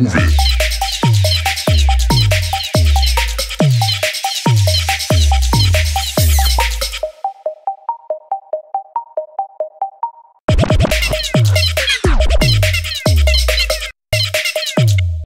movie.